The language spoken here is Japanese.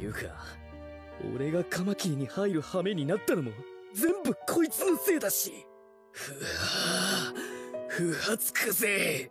いうか。俺がカマキリに入る羽目になったのも全部こいつのせいだし。ふわぁ不発くぜ。